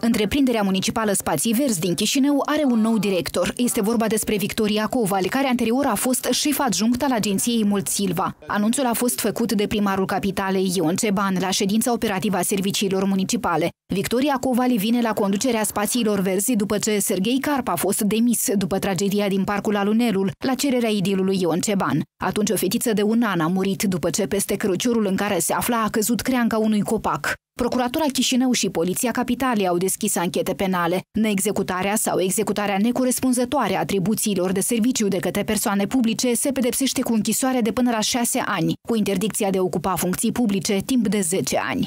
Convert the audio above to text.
Întreprinderea municipală Spații Verzi din Chișinău are un nou director. Este vorba despre Victoria Coval, care anterior a fost șef adjunct al agenției Mult Silva. Anunțul a fost făcut de primarul capitalei Ion Ceban la ședința operativă a serviciilor municipale. Victoria Covali vine la conducerea spațiilor verzi după ce Serghei Carp a fost demis după tragedia din parcul Alunelul, la cererea idilului Ion Ceban. Atunci o fetiță de un an a murit după ce peste cruciorul în care se afla a căzut creanca unui copac. Procuratura Chișinău și Poliția Capitalei au deschis anchete penale. Neexecutarea sau executarea necorespunzătoare a atribuțiilor de serviciu de către persoane publice se pedepsește cu închisoare de până la șase ani, cu interdicția de a ocupa funcții publice timp de 10 ani.